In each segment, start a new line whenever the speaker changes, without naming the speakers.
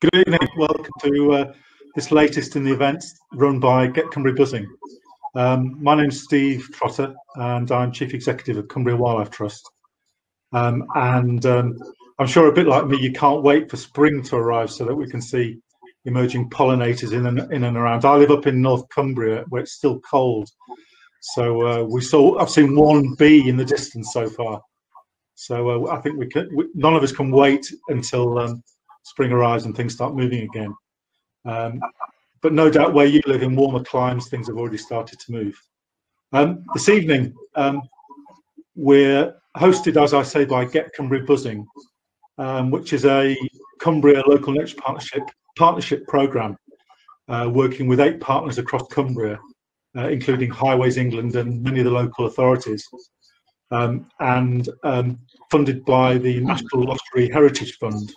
Good evening. Welcome to uh, this latest in the events run by Get Cumbria Buzzing. Um, my name's Steve Trotter and I'm Chief Executive of Cumbria Wildlife Trust. Um, and um, I'm sure a bit like me, you can't wait for spring to arrive so that we can see emerging pollinators in and, in and around. I live up in North Cumbria where it's still cold. So uh, we saw, I've seen one bee in the distance so far. So uh, I think we can, we, none of us can wait until um, spring arrives and things start moving again. Um, but no doubt where you live in warmer climes, things have already started to move. Um, this evening, um, we're hosted, as I say, by Get Cumbria Buzzing, um, which is a Cumbria Local Nature Partnership partnership program uh, working with eight partners across Cumbria, uh, including Highways England and many of the local authorities, um, and um, funded by the National Lottery Heritage Fund.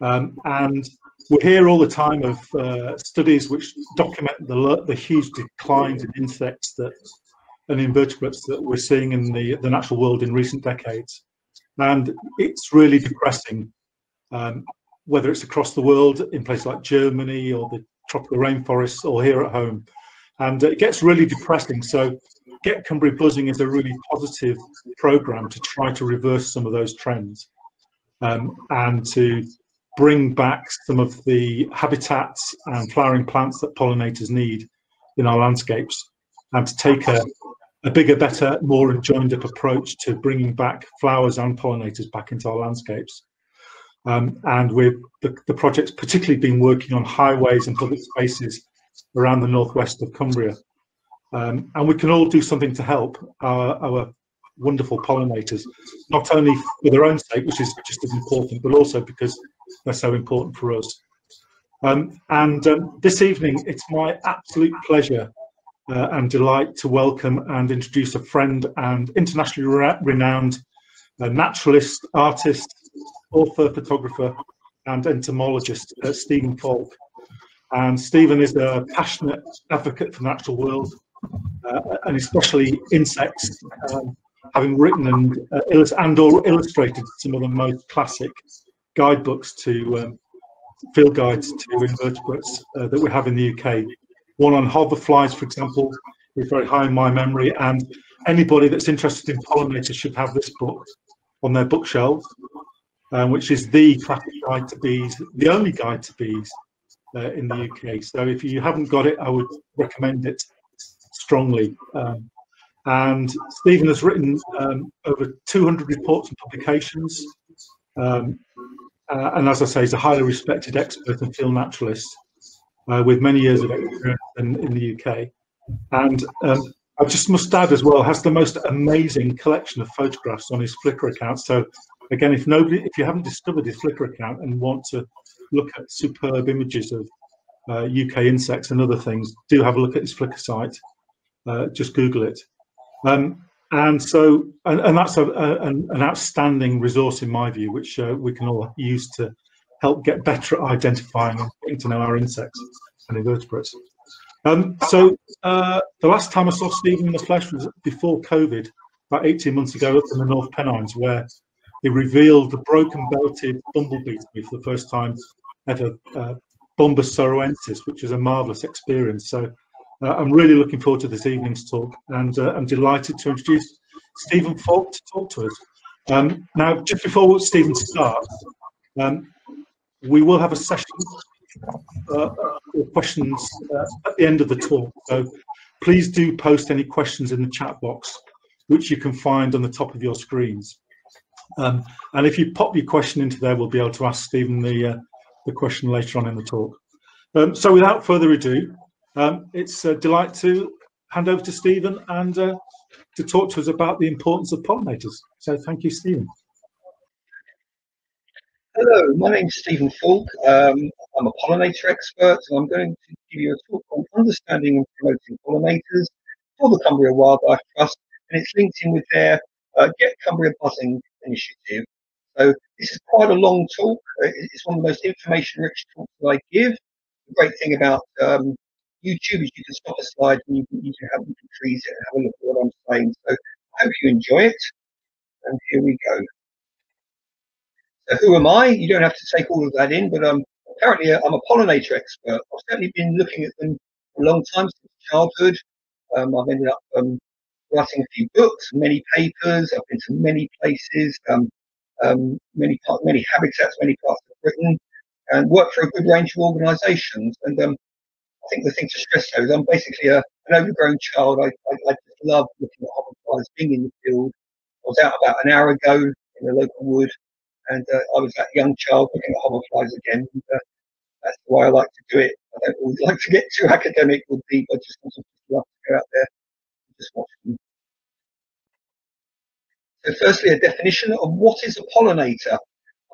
Um, and we hear all the time of uh, studies which document the, the huge declines in insects that and invertebrates that we're seeing in the, the natural world in recent decades. And it's really depressing, um, whether it's across the world in places like Germany or the tropical rainforests or here at home. And it gets really depressing. So Get Cumbria Buzzing is a really positive program to try to reverse some of those trends um, and to bring back some of the habitats and flowering plants that pollinators need in our landscapes and to take a, a bigger, better, more joined up approach to bringing back flowers and pollinators back into our landscapes. Um, and we've the, the project's particularly been working on highways and public spaces around the northwest of Cumbria. Um, and we can all do something to help our, our wonderful pollinators, not only for their own sake, which is just as important, but also because they're so important for us. Um, and um, this evening, it's my absolute pleasure uh, and delight to welcome and introduce a friend and internationally re renowned uh, naturalist, artist, author, photographer, and entomologist, uh, Steven Falk. And Steven is a passionate advocate for the natural world, uh, and especially insects, um, having written and, uh, and or illustrated some of the most classic guidebooks to um, field guides to invertebrates uh, that we have in the UK. One on hoverflies, for example, is very high in my memory, and anybody that's interested in pollinators should have this book on their bookshelf, um, which is the classic guide to bees, the only guide to bees uh, in the UK. So if you haven't got it, I would recommend it strongly. Um, and Steven has written um, over 200 reports and publications. Um, uh, and as I say, he's a highly respected expert and field naturalist uh, with many years of experience in, in the UK. And um, I just must add as well, has the most amazing collection of photographs on his Flickr account. So again, if nobody, if you haven't discovered his Flickr account and want to look at superb images of uh, UK insects and other things, do have a look at his Flickr site. Uh, just Google it. Um, and so, and, and that's a, a, an, outstanding resource in my view, which uh, we can all use to help get better at identifying and getting to know our insects and invertebrates. Um, so uh, the last time I saw Steven in the flesh was before COVID, about 18 months ago up in the North Pennines, where he revealed the broken-belted bumblebee to me for the first time ever, uh, Bombus soroeensis, which is a marvellous experience. So uh, I'm really looking forward to this evening's talk and uh, I'm delighted to introduce Steven Falk to talk to us. Um, now, just before Steven starts, um, we will have a session uh, questions uh, at the end of the talk. So please do post any questions in the chat box, which you can find on the top of your screens. Um, and if you pop your question into there, we'll be able to ask Steven the, uh, the question later on in the talk. Um, so without further ado, um, it's a delight to hand over to Steven and uh, to talk to us about the importance of pollinators. So thank you, Steven.
Hello, my name is Steven Falk. Um, I'm a pollinator expert and I'm going to give you a talk on understanding and promoting pollinators for the Cumbria Wildlife Trust and it's linked in with their uh, Get Cumbria Buzzing initiative. So this is quite a long talk. It's one of the most information-rich talks that I give. The great thing about um, YouTube is you can stop the slides and you can, you can have you can freeze it and have a look at what I'm saying. So I hope you enjoy it. And here we go. So who am I? You don't have to take all of that in, but um, apparently I'm a pollinator expert. I've certainly been looking at them a long time, since childhood. Um, I've ended up um, writing a few books, many papers. I've been to many places, um, um, many many habitats, many parts of Britain, and worked for a good range of organisations. And um, I think the thing to stress though is I'm basically a, an overgrown child. I, I, I just love looking at hoverflies, being in the field. I was out about an hour ago in the local wood, and uh, I was that young child looking at hoverflies again. And, uh, that's why I like to do it. I don't always like to get too academic with people. I just want to love to go out there and just watch them. So firstly, a definition of what is a pollinator.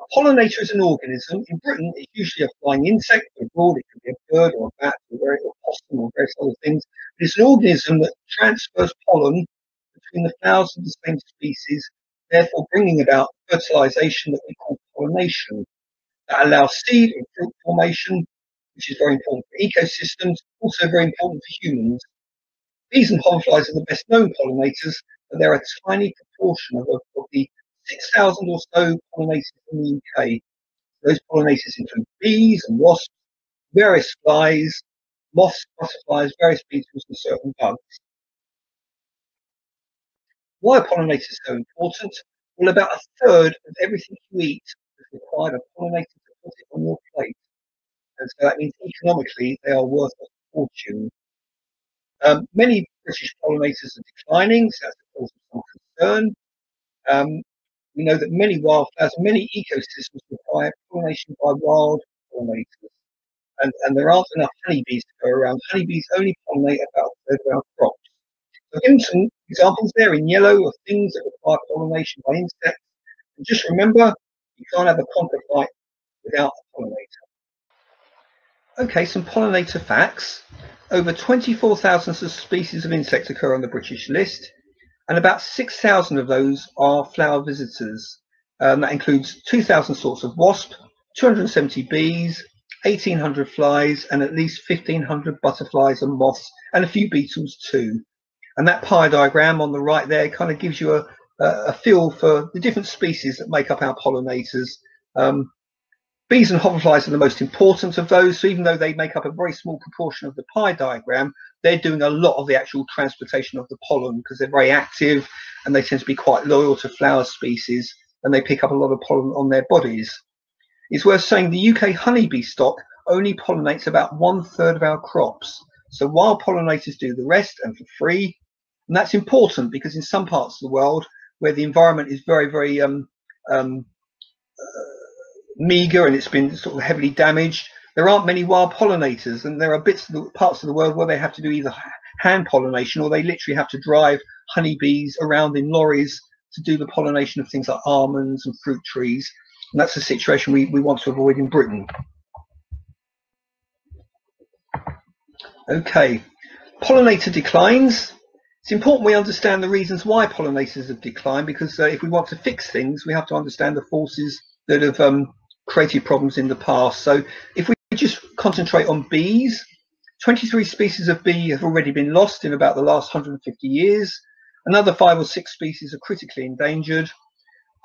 A pollinator is an organism. In Britain, it's usually a flying insect, abroad it could be a bird or a bat or, very, possum or various other things. But it's an organism that transfers pollen between the flowers of the same species, therefore bringing about fertilization that we call pollination. That allows seed and fruit formation, which is very important for ecosystems, also very important for humans. Bees and hoverflies are the best known pollinators, but they're a tiny proportion of, of the 6,000 or so pollinators in the UK. Those pollinators include bees and wasps, various flies, moths, butterflies, various beetles, and certain bugs. Why are pollinators so important? Well, about a third of everything you eat is required a pollinator to put it on your plate. And so that means economically they are worth a fortune. Um, many British pollinators are declining, so that's a cause of some concern. Um, we know that many wildflowers, many ecosystems require pollination by wild pollinators. And, and there aren't enough honeybees to go around. Honeybees only pollinate about a third crops. So give some examples there in yellow of things that require pollination by insects. And just remember, you can't have a fight without a pollinator. Okay, some pollinator facts. Over 24,000 species of insects occur on the British list, and about 6,000 of those are flower visitors. Um, that includes 2,000 sorts of wasp, 270 bees, 1,800 flies, and at least 1,500 butterflies and moths, and a few beetles too. And that pie diagram on the right there kind of gives you a, a feel for the different species that make up our pollinators. Um, bees and hoverflies are the most important of those. So even though they make up a very small proportion of the pie diagram, they're doing a lot of the actual transportation of the pollen because they're very active and they tend to be quite loyal to flower species and they pick up a lot of pollen on their bodies. It's worth saying the UK honeybee stock only pollinates about one third of our crops. So wild pollinators do the rest and for free. And that's important because in some parts of the world where the environment is very, very um, um, uh, meager and it's been sort of heavily damaged, there aren't many wild pollinators. And there are bits of the, parts of the world where they have to do either hand pollination or they literally have to drive honeybees around in lorries to do the pollination of things like almonds and fruit trees. And that's a situation we, we want to avoid in Britain. Okay, pollinator declines. It's important we understand the reasons why pollinators have declined because uh, if we want to fix things, we have to understand the forces that have um, created problems in the past. So if we just concentrate on bees, 23 species of bee have already been lost in about the last 150 years. Another five or six species are critically endangered.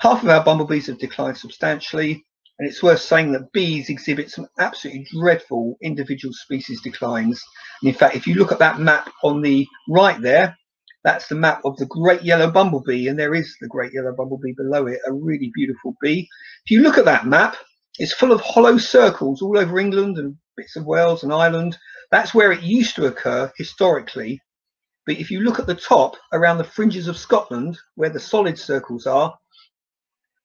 Half of our bumblebees have declined substantially. And it's worth saying that bees exhibit some absolutely dreadful individual species declines. And in fact, if you look at that map on the right there, that's the map of the great yellow bumblebee, and there is the great yellow bumblebee below it, a really beautiful bee. If you look at that map, it's full of hollow circles all over England and bits of Wales and Ireland. That's where it used to occur historically. But if you look at the top around the fringes of Scotland, where the solid circles are,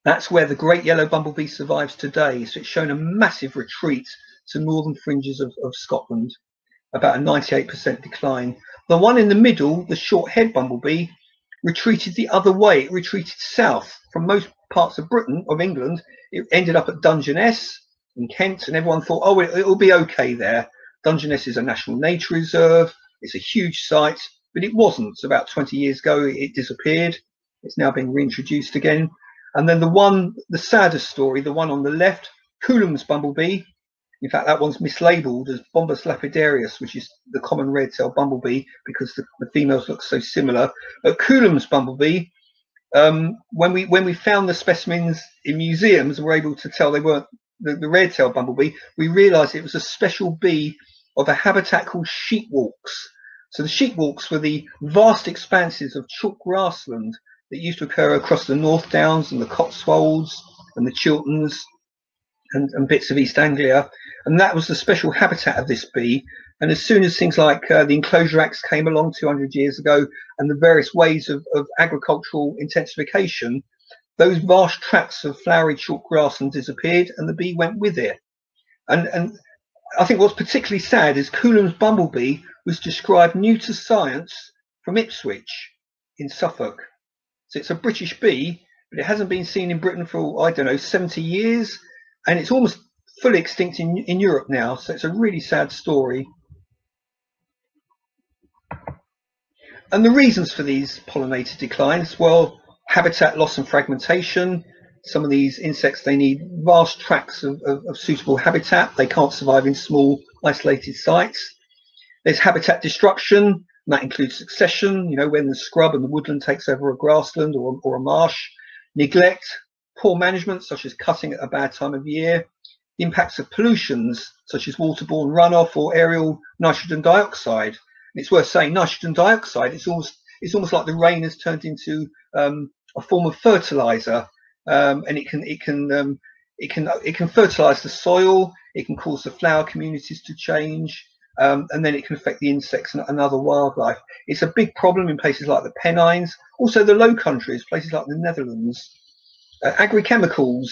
that's where the great yellow bumblebee survives today. So it's shown a massive retreat to northern fringes of, of Scotland, about a 98% decline. The one in the middle, the short head bumblebee, retreated the other way. It retreated south from most parts of Britain, of England. It ended up at Dungeness in Kent, and everyone thought, oh, it, will be okay there. Dungeness is a national nature reserve. It's a huge site, but it wasn't. About 20 years ago, it disappeared. It's now being reintroduced again. And then the one, the saddest story, the one on the left, Cullum's bumblebee, in fact, that one's mislabeled as Bombus lapidarius, which is the common red-tailed bumblebee because the, the, females look so similar. But Cullum's bumblebee, um, when we when we found the specimens in museums, we were able to tell they weren't the, the red-tailed bumblebee, we realised it was a special bee of a habitat called sheepwalks. So the sheepwalks were the vast expanses of chalk grassland that used to occur across the North Downs and the Cotswolds and the Chilterns and, and bits of East Anglia. And that was the special habitat of this bee. And as soon as things like uh, the Enclosure Acts came along 200 years ago and the various ways of, of agricultural intensification, those vast tracts of flowery chalk grassland disappeared and the bee went with it. And, and I think what's particularly sad is Cullum's bumblebee was described new to science from Ipswich in Suffolk. So it's a British bee, but it hasn't been seen in Britain for, I don't know, 70 years. And it's almost fully extinct in, in Europe now. So it's a really sad story. And the reasons for these pollinator declines, well, habitat loss and fragmentation. Some of these insects, they need vast tracts of, of, of suitable habitat. They can't survive in small isolated sites. There's habitat destruction, that includes succession, you know, when the scrub and the woodland takes over a grassland or, or a marsh. Neglect, poor management, such as cutting at a bad time of year. Impacts of pollutions, such as waterborne runoff or aerial nitrogen dioxide. It's worth saying nitrogen dioxide, it's almost, it's almost like the rain has turned into um, a form of fertilizer um, and it can, it can, um, it can, it can fertilize the soil. It can cause the flower communities to change. Um, and then it can affect the insects and, and, other wildlife. It's a big problem in places like the Pennines, also the Low Countries, places like the Netherlands. Uh, agrichemicals,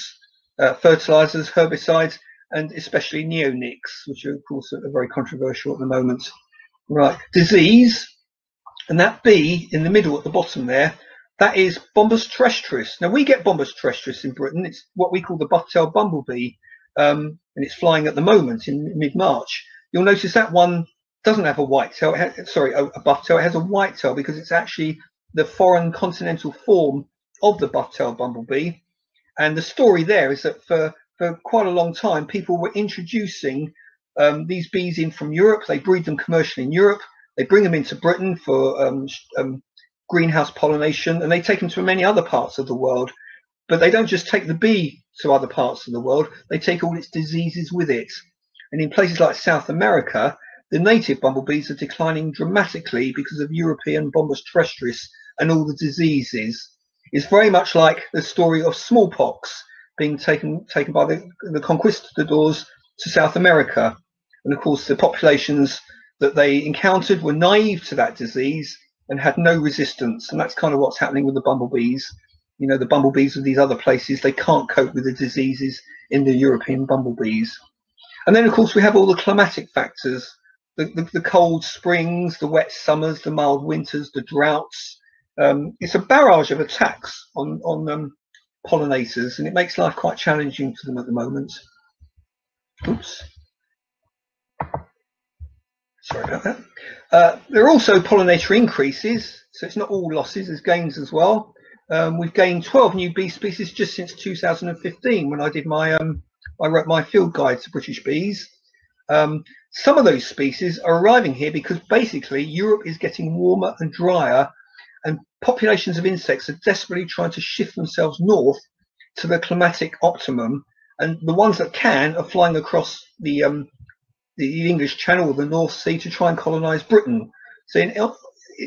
uh, fertilizers, herbicides, and especially neonics, which are of course are very controversial at the moment. Right, disease, and that B in the middle at the bottom there, that is Bombus terrestris. Now we get Bombus terrestris in Britain. It's what we call the buff-tailed bumblebee, um, and it's flying at the moment in mid-March you'll notice that one doesn't have a white tail. Has, sorry, a, a buff tail. It has a white tail because it's actually the foreign continental form of the buff-tailed bumblebee. And the story there is that for, for quite a long time, people were introducing um, these bees in from Europe. They breed them commercially in Europe. They bring them into Britain for um, um, greenhouse pollination, and they take them to many other parts of the world. But they don't just take the bee to other parts of the world. They take all its diseases with it. And in places like South America, the native bumblebees are declining dramatically because of European Bombus terrestris and all the diseases. It's very much like the story of smallpox being taken taken by the, the conquistadors to South America. And of course, the populations that they encountered were naive to that disease and had no resistance. And that's kind of what's happening with the bumblebees. You know, the bumblebees of these other places, they can't cope with the diseases in the European bumblebees. And then, of course, we have all the climatic factors, the, the, the cold springs, the wet summers, the mild winters, the droughts. Um, it's a barrage of attacks on, on um, pollinators, and it makes life quite challenging for them at the moment. Oops. Sorry about that. Uh, there are also pollinator increases, so it's not all losses, there's gains as well. Um, we've gained 12 new bee species just since 2015 when I did my um, I wrote my field guide to British bees. Um, some of those species are arriving here because basically Europe is getting warmer and drier and populations of insects are desperately trying to shift themselves north to the climatic optimum and the ones that can are flying across the um, the English Channel or the North Sea to try and colonize Britain. So in,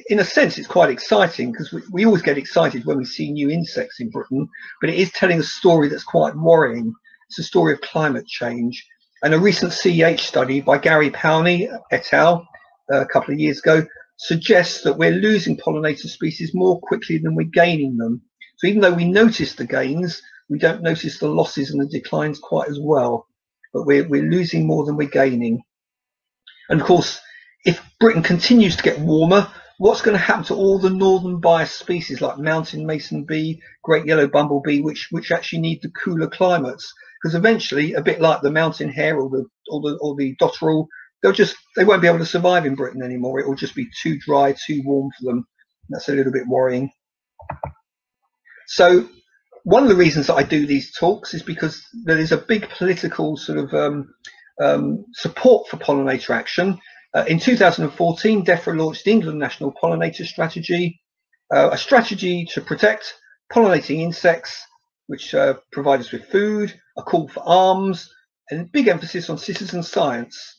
in a sense, it's quite exciting because we, we always get excited when we see new insects in Britain, but it is telling a story that's quite worrying it's a story of climate change. And a recent CEH study by Gary Powney et al. Uh, a couple of years ago suggests that we're losing pollinator species more quickly than we're gaining them. So even though we notice the gains, we don't notice the losses and the declines quite as well. But we're, we're losing more than we're gaining. And of course, if Britain continues to get warmer, what's going to happen to all the northern bias species like mountain mason bee, great yellow bumblebee, which, which actually need the cooler climates? because eventually, a bit like the mountain hare or the or the or the dotterel, they'll just they won't be able to survive in Britain anymore. It will just be too dry, too warm for them. That's a little bit worrying. So one of the reasons that I do these talks is because there is a big political sort of um, um, support for pollinator action. Uh, in 2014, DEFRA launched the England National Pollinator Strategy, uh, a strategy to protect pollinating insects which uh, provide us with food, a call for arms, and a big emphasis on citizen science.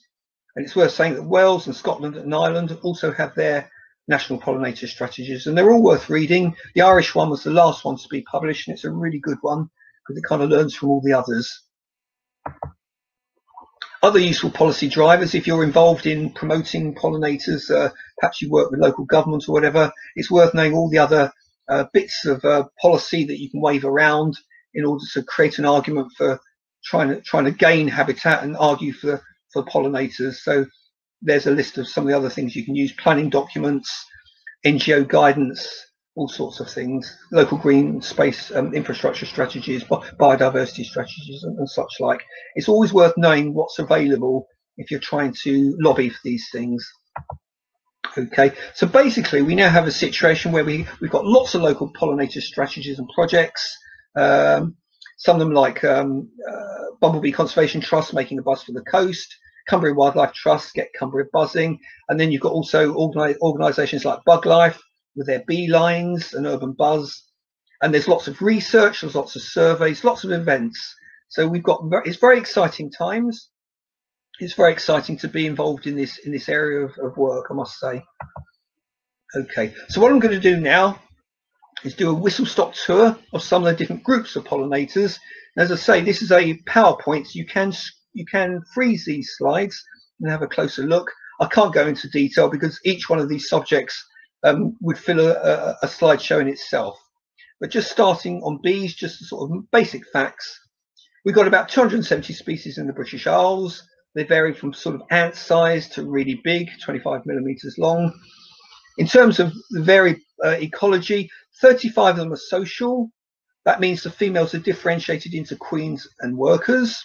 And it's worth saying that Wales and Scotland and Ireland also have their national pollinator strategies, and they're all worth reading. The Irish one was the last one to be published, and it's a really good one because it kind of learns from all the others. Other useful policy drivers, if you're involved in promoting pollinators, uh, perhaps you work with local government or whatever, it's worth knowing all the other uh, bits of uh, policy that you can wave around in order to create an argument for trying to trying to gain habitat and argue for for pollinators. So there's a list of some of the other things you can use: planning documents, NGO guidance, all sorts of things, local green space um, infrastructure strategies, biodiversity strategies, and, and, such like. It's always worth knowing what's available if you're trying to lobby for these things. Okay, so basically we now have a situation where we, we've got lots of local pollinator strategies and projects. Um, some of them like um, uh, Bumblebee Conservation Trust making a buzz for the coast, Cumbria Wildlife Trust get Cumbria buzzing, and then you've got also organi organisations like BugLife with their bee lines and urban buzz. And there's lots of research, there's lots of surveys, lots of events. So we've got it's very exciting times. It's very exciting to be involved in this in this area of, of work, I must say. Okay, so what I'm going to do now is do a whistle stop tour of some of the different groups of pollinators. And as I say, this is a PowerPoint. So you can you can freeze these slides and have a closer look. I can't go into detail because each one of these subjects um, would fill a, a, a slideshow in itself. But just starting on bees, just sort of basic facts. We've got about 270 species in the British Isles. They vary from sort of ant size to really big, 25 millimeters long. In terms of the varied uh, ecology, 35 of them are social. That means the females are differentiated into queens and workers.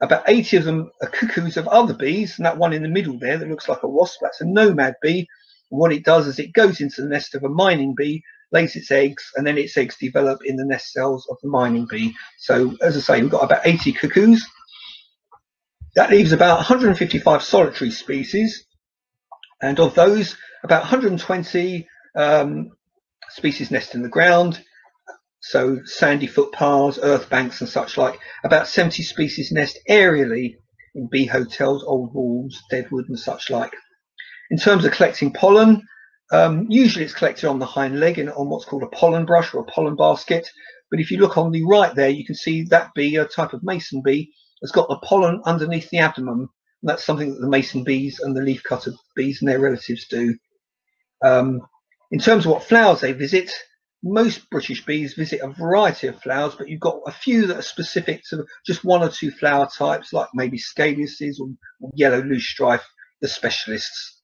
About 80 of them are cuckoos of other bees, and that one in the middle there that looks like a wasp, that's a nomad bee, what it does is it goes into the nest of a mining bee, lays its eggs, and then its eggs develop in the nest cells of the mining bee. So, as I say, we've got about 80 cuckoos. That leaves about 155 solitary species. And of those, about 120 um, species nest in the ground. So sandy footpaths, earth banks and such like. About 70 species nest aerially in bee hotels, old walls, deadwood and such like. In terms of collecting pollen, um, usually it's collected on the hind leg in, on what's called a pollen brush or a pollen basket. But if you look on the right there, you can see that bee, a type of mason bee, has got the pollen underneath the abdomen. And that's something that the mason bees and the leafcutter bees and their relatives do. Um, in terms of what flowers they visit, most British bees visit a variety of flowers, but you've got a few that are specific to just one or two flower types, like maybe scabiouses or, or yellow loosestrife, the specialists.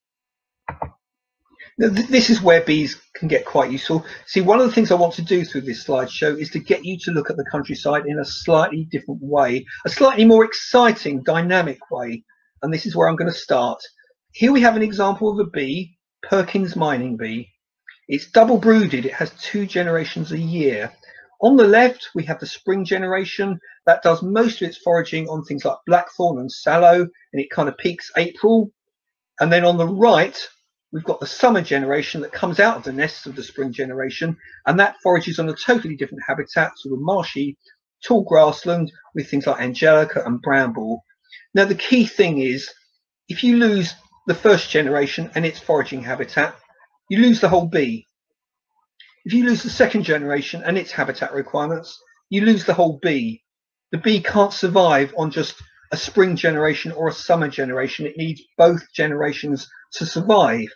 Now This is where bees can get quite useful. See, one of the things I want to do through this slideshow is to get you to look at the countryside in a slightly different way, a slightly more exciting, dynamic way. And this is where I'm going to start. Here we have an example of a bee, Perkins mining bee. It's double brooded. It has two generations a year. On the left, we have the spring generation that does most of its foraging on things like blackthorn and sallow, and it kind of peaks April. And then on the right, we've got the summer generation that comes out of the nests of the spring generation, and that forages on a totally different habitat, sort of marshy, tall grassland with things like angelica and bramble. Now, the key thing is if you lose the first generation and its foraging habitat, you lose the whole bee. If you lose the second generation and its habitat requirements, you lose the whole bee. The bee can't survive on just a spring generation or a summer generation. It needs both generations to survive.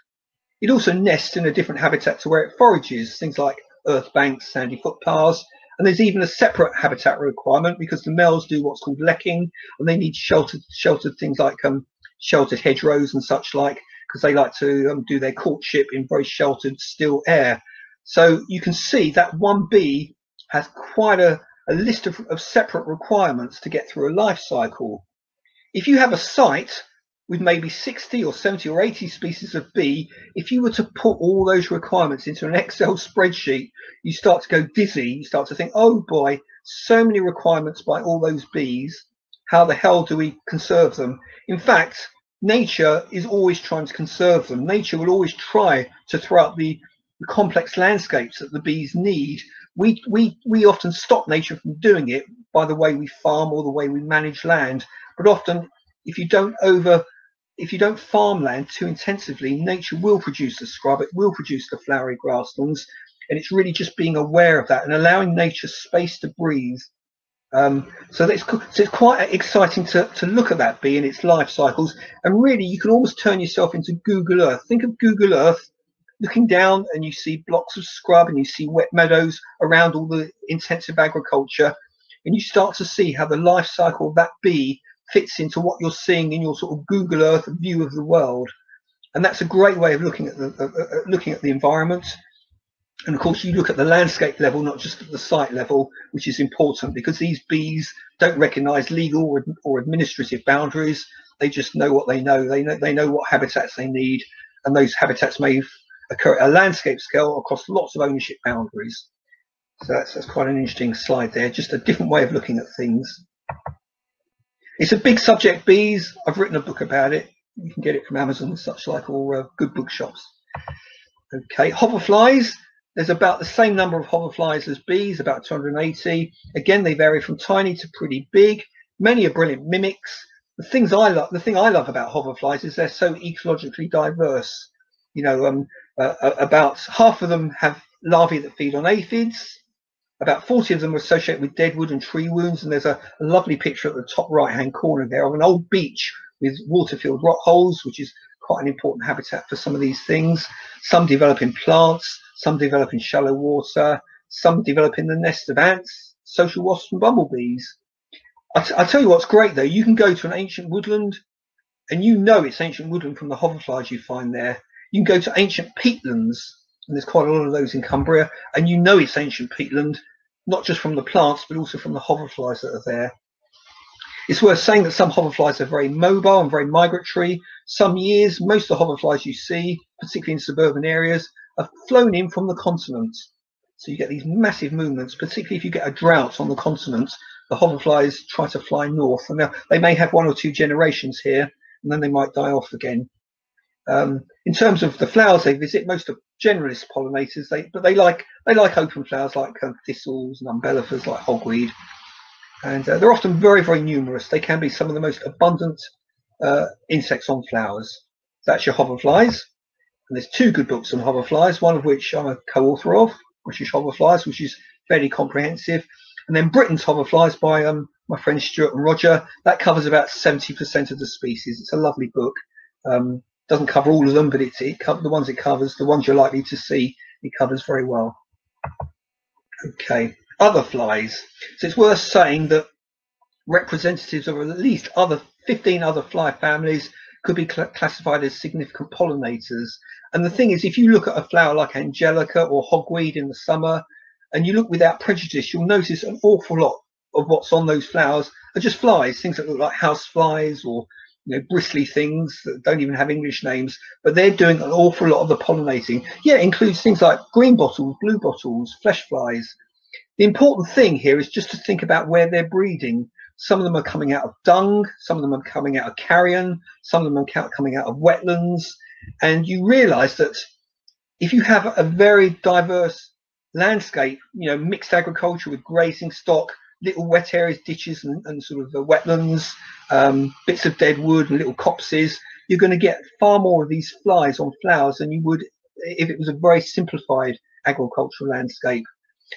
It also nests in a different habitat to where it forages, things like earth banks, sandy footpaths, and there's even a separate habitat requirement because the males do what's called lekking, and they need sheltered sheltered things like um, sheltered hedgerows and such like because they like to um, do their courtship in very sheltered, still air. So you can see that one bee has quite a, a list of, of separate requirements to get through a life cycle. If you have a site with maybe 60 or 70 or 80 species of bee, if you were to put all those requirements into an Excel spreadsheet, you start to go dizzy. You start to think, oh boy, so many requirements by all those bees. How the hell do we conserve them? In fact, nature is always trying to conserve them. Nature will always try to throw up the, the complex landscapes that the bees need we we we often stop nature from doing it by the way we farm or the way we manage land. But often, if you don't over if you don't farm land too intensively, nature will produce the scrub, it will produce the flowery grasslands, and it's really just being aware of that and allowing nature space to breathe. Um, so, it's, so it's quite exciting to, to look at that bee and its life cycles, and really you can almost turn yourself into Google Earth. Think of Google Earth looking down and you see blocks of scrub and you see wet meadows around all the intensive agriculture and you start to see how the life cycle of that bee fits into what you're seeing in your sort of Google Earth view of the world. And that's a great way of looking at the uh, looking at the environment. And of course, you look at the landscape level, not just at the site level, which is important because these bees don't recognise legal or, or administrative boundaries. They just know what they know. They know they know what habitats they need, and those habitats may occur at a landscape scale across lots of ownership boundaries. So that's, that's quite an interesting slide there, just a different way of looking at things. It's a big subject, bees. I've written a book about it. You can get it from Amazon and such like, or uh, good bookshops. Okay, hoverflies. There's about the same number of hoverflies as bees, about 280. Again, they vary from tiny to pretty big. Many are brilliant mimics. The things I love, the thing I love about hoverflies is they're so ecologically diverse. You know, um, uh, about half of them have larvae that feed on aphids. About 40 of them are associated with deadwood and tree wounds. And there's a, a lovely picture at the top right hand corner there of an old beech with water-filled rock holes, which is quite an important habitat for some of these things. Some develop in plants, some develop in shallow water, some develop in the nest of ants, social wasps and bumblebees. I, tell you what's great though, you can go to an ancient woodland and you know it's ancient woodland from the hoverflies you find there. You can go to ancient peatlands and there's quite a lot of those in Cumbria, and you know it's ancient peatland, not just from the plants, but also from the hoverflies that are there. It's worth saying that some hoverflies are very mobile and very migratory. Some years, most of the hoverflies you see, particularly in suburban areas, are flown in from the continent. So you get these massive movements, particularly if you get a drought on the continent, the hoverflies try to fly north. And they may have one or two generations here, and then they might die off again. Um, in terms of the flowers they visit, most are generalist pollinators, they, but they like they like open flowers like um, thistles and umbellifers like hogweed, and uh, they're often very very numerous. They can be some of the most abundant uh, insects on flowers. That's your hoverflies, and there's two good books on hoverflies, one of which I'm a co-author of, British Hoverflies, which is fairly comprehensive, and then Britain's Hoverflies by um, my friends Stuart and Roger. That covers about 70% of the species. It's a lovely book. Um, doesn't cover all of them, but it's it the ones it covers, the ones you're likely to see, it covers very well. Okay, other flies. So it's worth saying that representatives of at least other 15 other fly families could be cl classified as significant pollinators. And the thing is, if you look at a flower like Angelica or hogweed in the summer, and you look without prejudice, you'll notice an awful lot of what's on those flowers are just flies, things that look like house flies or you know, bristly things that don't even have English names, but they're doing an awful lot of the pollinating. Yeah, it includes things like green bottles, blue bottles, flesh flies. The important thing here is just to think about where they're breeding. Some of them are coming out of dung, some of them are coming out of carrion, some of them are coming out of wetlands. And you realize that if you have a very diverse landscape, you know, mixed agriculture with grazing stock, little wet areas, ditches and, and sort of wetlands, um, bits of dead wood and little copses, you're going to get far more of these flies on flowers than you would if it was a very simplified agricultural landscape.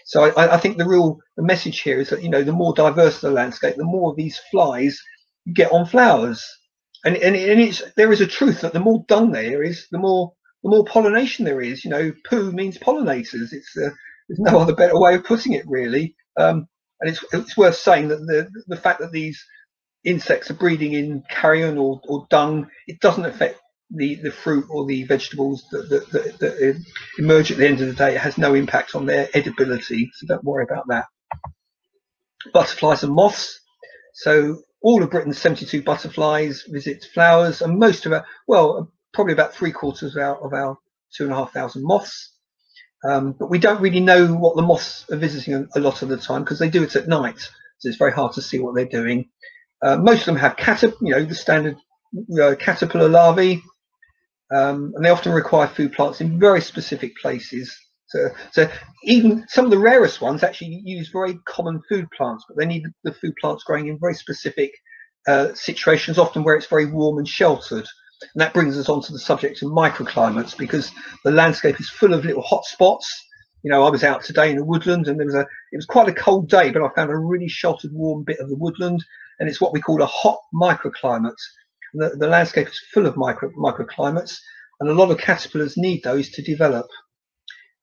So I, I, think the real the message here is that you know the more diverse the landscape, the more these flies get on flowers, and and, and it's there is a truth that the more dung there is, the more the more pollination there is. You know, poo means pollinators. It's uh, there's no other better way of putting it really. Um, and it's, it's worth saying that the the fact that these insects are breeding in carrion or, or dung, it doesn't affect the, the fruit or the vegetables that, that, that, that, emerge at the end of the day. It has no impact on their edibility, so don't worry about that. Butterflies and moths. So all of Britain's 72 butterflies visit flowers, and most of our, well, probably about three quarters of our, of our two and a half thousand moths. Um, but we don't really know what the moths are visiting a, lot of the time because they do it at night. So it's very hard to see what they're doing. Uh, most of them have caterp, you know, the standard uh, caterpillar larvae, um, and they often require food plants in very specific places. So, so even some of the rarest ones actually use very common food plants, but they need the food plants growing in very specific uh, situations, often where it's very warm and sheltered. And that brings us on to the subject of microclimates because the landscape is full of little hot spots. You know, I was out today in the woodland and there was a, it was quite a cold day, but I found a really sheltered, warm bit of the woodland. And it's what we call a hot microclimate. The, the landscape is full of micro, microclimates and a lot of caterpillars need those to develop.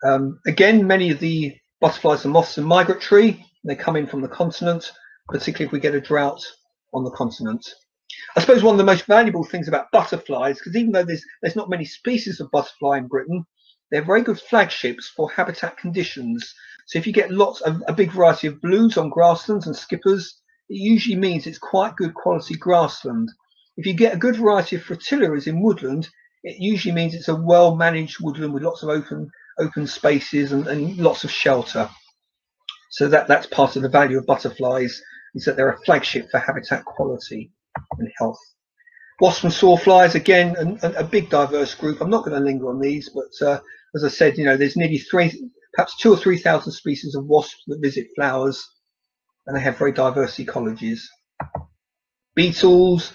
Um, again, many of the butterflies and moths are migratory. They come in from the continent, particularly if we get a drought on the continent. I suppose one of the most valuable things about butterflies, because even though there's there's not many species of butterfly in Britain, they're very good flagships for habitat conditions. So if you get lots of a big variety of blues on grasslands and skippers, it usually means it's quite good quality grassland. If you get a good variety of fritillaries in woodland, it usually means it's a well managed woodland with lots of open open spaces and, and lots of shelter. So that that's part of the value of butterflies is that they're a flagship for habitat quality and health. Wasps and sawflies, again, a, a big diverse group. I'm not going to linger on these, but uh, as I said, you know, there's nearly three, perhaps two or three thousand species of wasps that visit flowers, and they have very diverse ecologies. Beetles,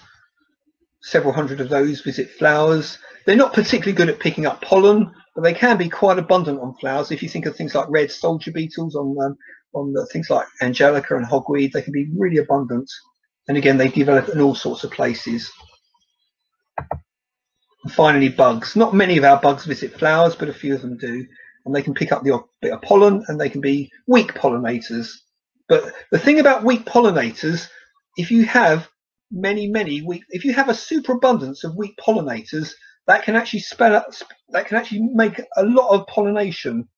several hundred of those visit flowers. They're not particularly good at picking up pollen, but they can be quite abundant on flowers. If you think of things like red soldier beetles on um, on the, things like angelica and hogweed, they can be really abundant. And again, they develop in all sorts of places. And finally, bugs. Not many of our bugs visit flowers, but a few of them do. And they can pick up the bit of pollen and they can be weak pollinators. But the thing about weak pollinators, if you have many, many weak, if you have a superabundance of weak pollinators, that can actually spell out, that can actually make a lot of pollination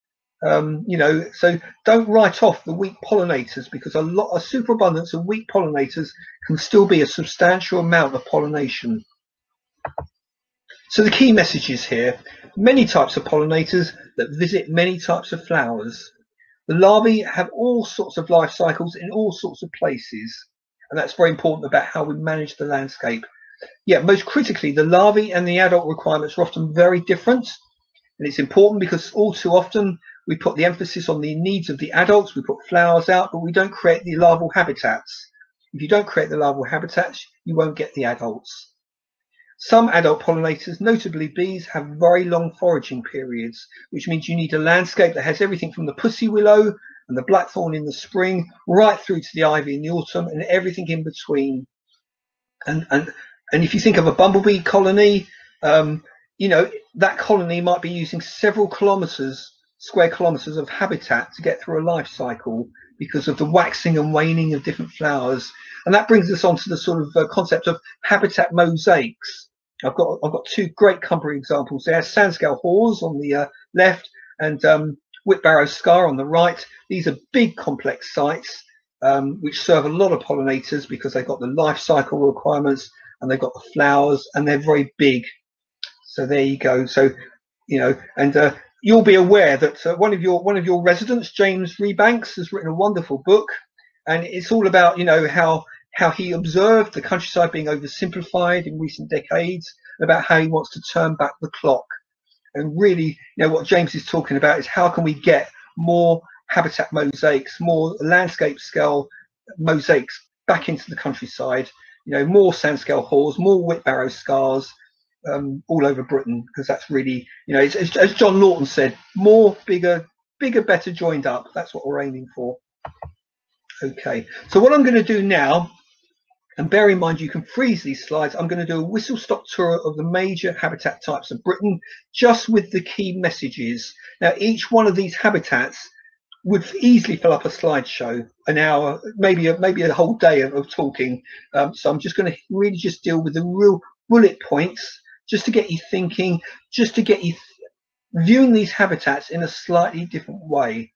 um, you know, so don't write off the weak pollinators because a lot of superabundance of weak pollinators can still be a substantial amount of pollination. So the key messages here, many types of pollinators that visit many types of flowers. The larvae have all sorts of life cycles in all sorts of places. And that's very important about how we manage the landscape. Yeah, most critically, the larvae and the adult requirements are often very different. And it's important because all too often we put the emphasis on the needs of the adults, we put flowers out, but we don't create the larval habitats. If you don't create the larval habitats, you won't get the adults. Some adult pollinators, notably bees, have very long foraging periods, which means you need a landscape that has everything from the pussy willow and the blackthorn in the spring, right through to the ivy in the autumn, and everything in between. And and and if you think of a bumblebee colony, um, you know that colony might be using several kilometres square kilometers of habitat to get through a life cycle because of the waxing and waning of different flowers. And that brings us on to the sort of uh, concept of habitat mosaics. I've got I've got two great Cumbria examples there: Sandscale haws on the uh, left and um, Whitbarrow scar on the right. These are big, complex sites um, which serve a lot of pollinators because they've got the life cycle requirements and they've got the flowers and they're very big. So there you go. So you know, and uh, you'll be aware that uh, one of your one of your residents, James Rebanks, has written a wonderful book, and it's all about you know how how he observed the countryside being oversimplified in recent decades, about how he wants to turn back the clock, and really, you know, what James is talking about is how can we get more habitat mosaics, more landscape scale mosaics back into the countryside. You know, more sand scale haws, more Whitbarrow scars, um, all over Britain because that's really, you know, it's, it's, as John Lawton said, more, bigger, bigger, better joined up. That's what we're aiming for. Okay, so what I'm going to do now, and bear in mind you can freeze these slides, I'm going to do a whistle stop tour of the major habitat types of Britain, just with the key messages. Now, each one of these habitats would easily fill up a slideshow, an hour, maybe a, maybe a whole day of, of talking. Um, so I'm just going to really just deal with the real bullet points just to get you thinking, just to get you viewing these habitats in a slightly different way.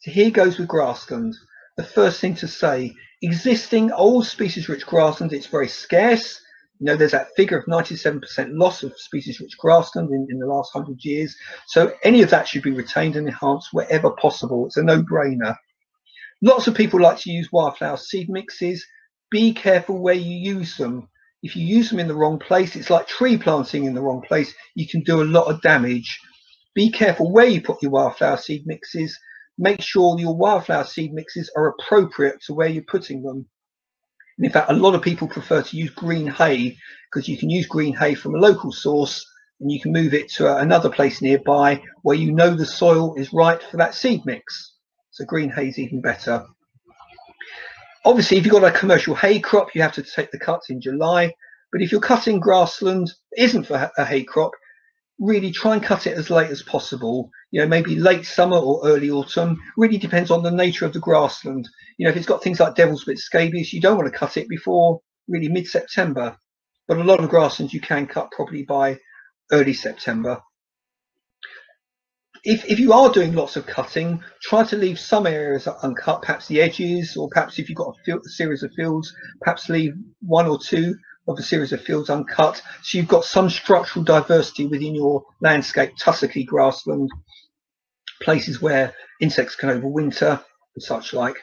So here goes with grassland. The first thing to say, existing old species rich grassland, it's very scarce. You know, there's that figure of 97% loss of species rich grassland in, in the last 100 years. So any of that should be retained and enhanced wherever possible. It's a no-brainer. Lots of people like to use wildflower seed mixes. Be careful where you use them if you use them in the wrong place, it's like tree planting in the wrong place. You can do a lot of damage. Be careful where you put your wildflower seed mixes. Make sure your wildflower seed mixes are appropriate to where you're putting them. And in fact, a lot of people prefer to use green hay because you can use green hay from a local source and you can move it to another place nearby where you know the soil is right for that seed mix. So green hay is even better. Obviously, if you've got a commercial hay crop, you have to take the cuts in July. But if you're cutting grassland, isn't for a hay crop, really try and cut it as late as possible. You know, maybe late summer or early autumn. Really depends on the nature of the grassland. You know, if it's got things like devil's bit scabious, you don't want to cut it before really mid-September. But a lot of grasslands you can cut probably by early September. If, if you are doing lots of cutting, try to leave some areas uncut, perhaps the edges, or perhaps if you've got a, field, a series of fields, perhaps leave one or two of a series of fields uncut. So you've got some structural diversity within your landscape, tussocky grassland, places where insects can overwinter and such like.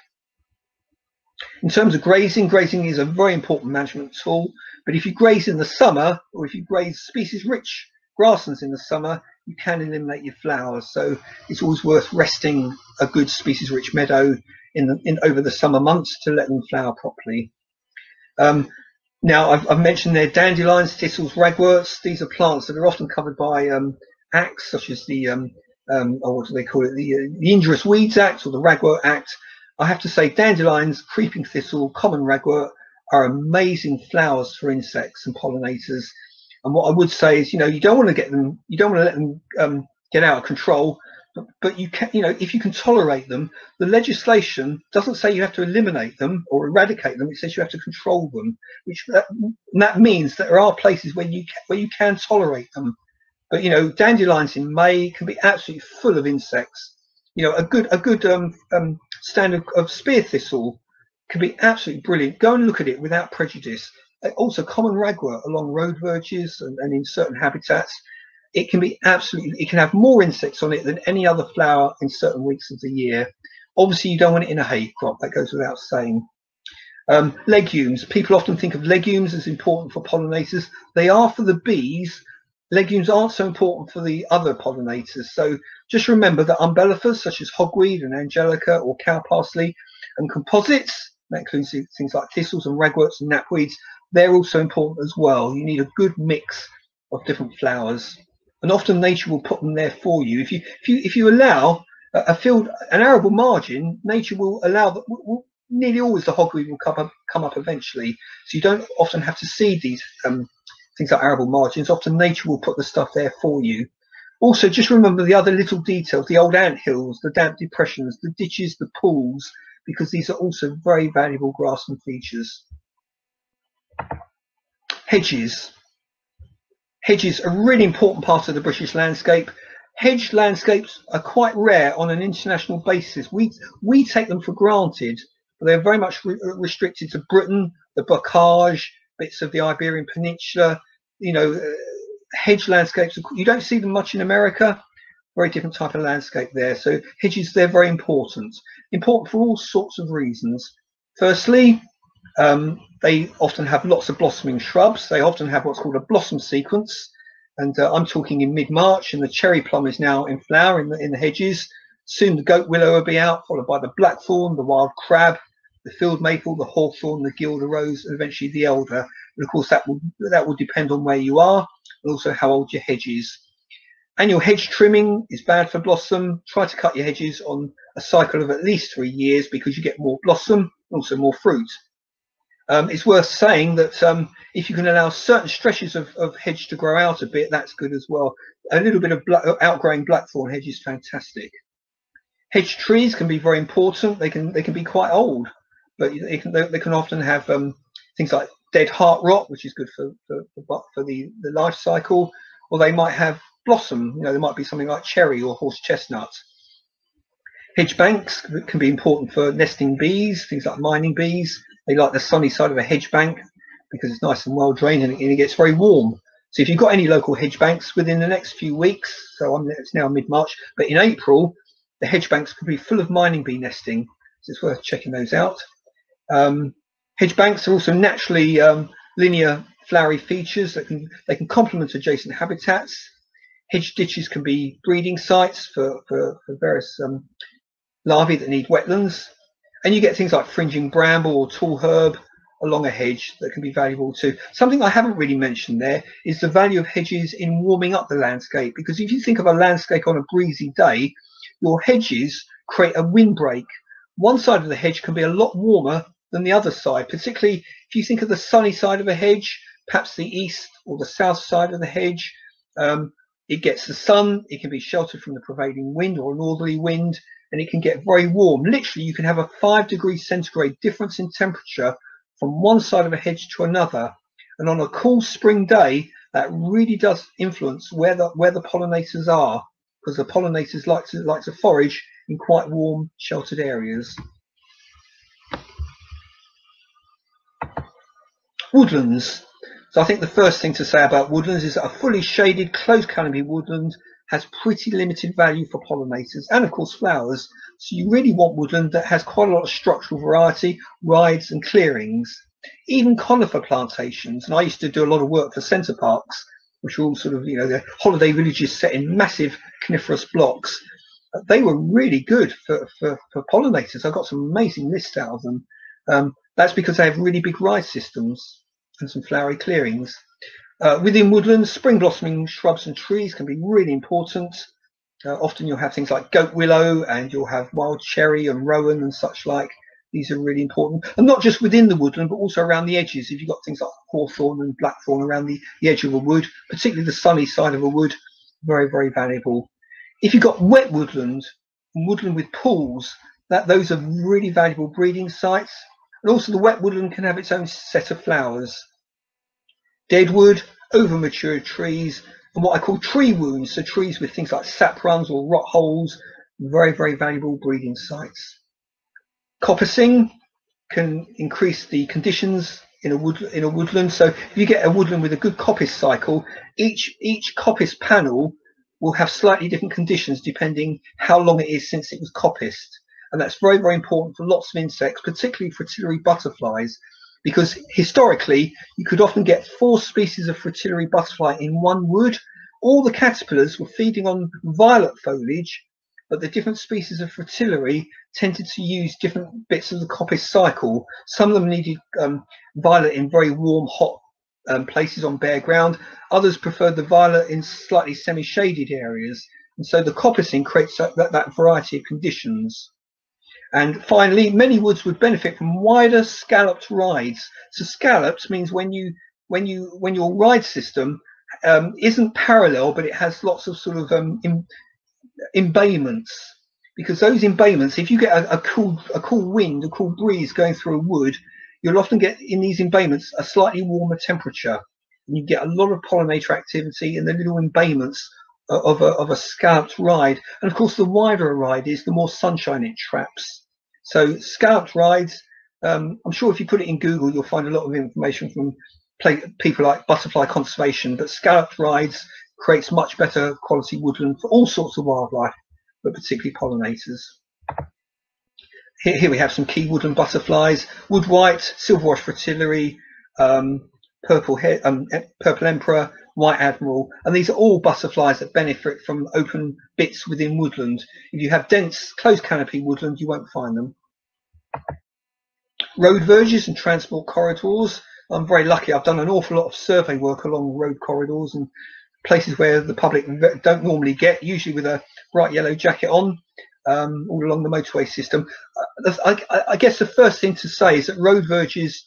In terms of grazing, grazing is a very important management tool, but if you graze in the summer or if you graze species rich grasslands in the summer, you can eliminate your flowers. So it's always worth resting a good species rich meadow in, the, in over the summer months to let them flower properly. Um, now, I've, I've, mentioned there dandelions, thistles, ragworts. These are plants that are often covered by um, acts such as the, um, um, or what do they call it, the, uh, the Injurious Weeds Act or the Ragwort Act. I have to say dandelions, creeping thistle, common ragwort are amazing flowers for insects and pollinators. And what I would say is, you know, you don't want to get them, you don't want to let them um, get out of control but you can, you know, if you can tolerate them, the legislation doesn't say you have to eliminate them or eradicate them. It says you have to control them, which that, that means that there are places where you can, where you can tolerate them. But you know, dandelions in May can be absolutely full of insects. You know, a good a good um, um, stand of, of spear thistle can be absolutely brilliant. Go and look at it without prejudice. Also, common ragwort along road verges and, and in certain habitats it can be absolutely, it can have more insects on it than any other flower in certain weeks of the year. Obviously, you don't want it in a hay crop, that goes without saying. Um, legumes, people often think of legumes as important for pollinators. They are for the bees. Legumes aren't so important for the other pollinators. So just remember that umbellifers such as hogweed and angelica or cow parsley and composites, that includes things like thistles and ragworts and knapweeds, they're also important as well. You need a good mix of different flowers and often nature will put them there for you. If you if you if you allow a, field an arable margin, nature will allow that. Will, nearly always the hogweed will come up come up eventually. So you don't often have to seed these um, things like arable margins. Often nature will put the stuff there for you. Also, just remember the other little details: the old ant hills, the damp depressions, the ditches, the pools, because these are also very valuable grassland features. Hedges. Hedges are a really important part of the British landscape. Hedge landscapes are quite rare on an international basis. We, we take them for granted, but they're very much re restricted to Britain, the bocage, bits of the Iberian Peninsula. You know, uh, hedge landscapes, you don't see them much in America. Very different type of landscape there. So hedges, they're very important. Important for all sorts of reasons. Firstly, um, they often have lots of blossoming shrubs. They often have what's called a blossom sequence. And uh, I'm talking in mid-March and the cherry plum is now in flower in the, in the hedges. Soon the goat willow will be out, followed by the blackthorn, the wild crab, the field maple, the hawthorn, the guelder rose, and eventually the elder. And of course, that will, that will depend on where you are and also how old your hedge is. Annual hedge trimming is bad for blossom. Try to cut your hedges on a cycle of at least three years because you get more blossom, also more fruit. Um, it's worth saying that um, if you can allow certain stretches of, of, hedge to grow out a bit, that's good as well. A little bit of black, outgrowing blackthorn hedge is fantastic. Hedge trees can be very important. They can they can be quite old, but they can they, they can often have um, things like dead heart rot, which is good for for, for the the life cycle, or they might have blossom. You know, there might be something like cherry or horse chestnut. Hedge banks can be important for nesting bees, things like mining bees, they like the sunny side of a hedge bank because it's nice and well drained and it gets very warm. So if you've got any local hedge banks within the next few weeks, so I'm, it's now mid-March, but in April, the hedge banks could be full of mining bee nesting. So it's worth checking those out. Um, hedge banks are also naturally um, linear flowery features that can they can complement adjacent habitats. hedge ditches can be breeding sites for, for, for various um, larvae that need wetlands. And you get things like fringing bramble or tall herb along a hedge that can be valuable too. Something I haven't really mentioned there is the value of hedges in warming up the landscape. Because if you think of a landscape on a breezy day, your hedges create a windbreak. One side of the hedge can be a lot warmer than the other side, particularly if you think of the sunny side of a hedge, perhaps the east or the south side of the hedge. Um, it gets the sun, it can be sheltered from the prevailing wind or northerly wind, and it can get very warm. Literally, you can have a five degrees centigrade difference in temperature from one side of a hedge to another. And on a cool spring day, that really does influence where the where the pollinators are, because the pollinators like to like to forage in quite warm, sheltered areas. Woodlands. So I think the first thing to say about woodlands is that a fully shaded, closed canopy woodland has pretty limited value for pollinators and of course flowers. So you really want woodland that has quite a lot of structural variety, rides and clearings. Even conifer plantations, and I used to do a lot of work for Center Parcs, which are all sort of, you know, the holiday villages set in massive coniferous blocks. They were really good for, for, for pollinators. I got some amazing lists out of them. Um, that's because they have really big ride systems and some flowery clearings. Uh, within woodlands, spring blossoming shrubs and trees can be really important. Uh, often you'll have things like goat willow and you'll have wild cherry and rowan and such like. These are really important. And not just within the woodland, but also around the edges. If you've got things like hawthorn and blackthorn around the, the edge of a wood, particularly the sunny side of a wood, very, very valuable. If you've got wet woodland, woodland with pools, that those are really valuable breeding sites. And also the wet woodland can have its own set of flowers deadwood, over mature trees, and what I call tree wounds, so trees with things like sap runs or rot holes, very, very valuable breeding sites. Coppicing can increase the conditions in a wood in a woodland. So if you get a woodland with a good coppice cycle, each each coppice panel will have slightly different conditions depending how long it is since it was coppiced. And that's very, very important for lots of insects, particularly fritillary butterflies, because historically you could often get four species of fritillary butterfly in one wood. All the caterpillars were feeding on violet foliage, but the different species of fritillary tended to use different bits of the coppice cycle. Some of them needed um, violet in very warm, hot um, places on bare ground. Others preferred the violet in slightly semi-shaded areas. And so the coppicing creates that, that, that variety of conditions. And finally, many woods would benefit from wider scalloped rides. So scallops means when you when you when your ride system um, isn't parallel, but it has lots of sort of um, em, embayments. Because those embayments, if you get a, a cool a cool wind, a cool breeze going through a wood, you'll often get in these embayments a slightly warmer temperature. And you get a lot of pollinator activity in the little embayments of a, of a scalloped ride. And of course, the wider a ride is, the more sunshine it traps. So scalloped rides, um, I'm sure if you put it in Google, you'll find a lot of information from people like Butterfly Conservation, but scalloped rides creates much better quality woodland for all sorts of wildlife, but particularly pollinators. Here, here we have some key woodland butterflies, wood white, silver-washed fritillary, um, purple, um, purple emperor, white admiral, and these are all butterflies that benefit from open bits within woodland. If you have dense, closed canopy woodland, you won't find them. Road verges and transport corridors. I'm very lucky. I've done an awful lot of survey work along road corridors and places where the public don't normally get, usually with a bright yellow jacket on, um, all along the motorway system. Uh, I, I, guess the first thing to say is that road verges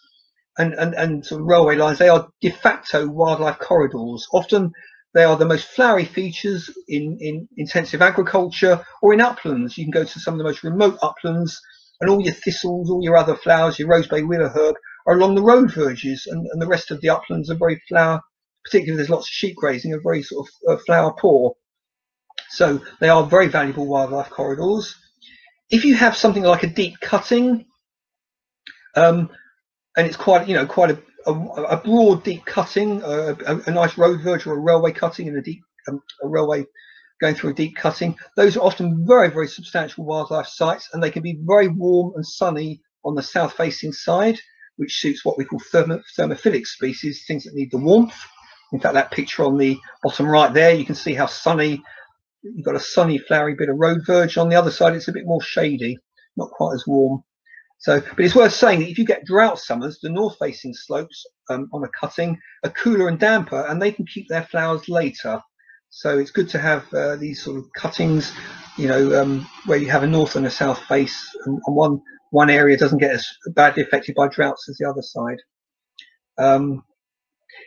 and, and, and sort of railway lines, they are de facto wildlife corridors. Often they are the most flowery features in, in intensive agriculture or in uplands. You can go to some of the most remote uplands and all your thistles, all your other flowers, your rosebay willow herb are along the road verges and, and the rest of the uplands are very flower, particularly there's lots of sheep grazing, are very sort of uh, flower poor. So they are very valuable wildlife corridors. If you have something like a deep cutting, um, and it's quite you know quite a, a, a broad deep cutting a, a, nice road verge or a railway cutting in a deep um, a railway going through a deep cutting those are often very very substantial wildlife sites and they can be very warm and sunny on the south facing side which suits what we call thermo thermophilic species things that need the warmth In fact, that picture on the bottom right there, you can see how sunny, you've got a sunny flowery bit of road verge. On the other side, it's a bit more shady, not quite as warm. So, but it's worth saying that if you get drought summers, the north facing slopes um, on a cutting are cooler and damper and they can keep their flowers later. So it's good to have uh, these sort of cuttings, you know, um, where you have a north and a south face and, and, one, one area doesn't get as badly affected by droughts as the other side. Um,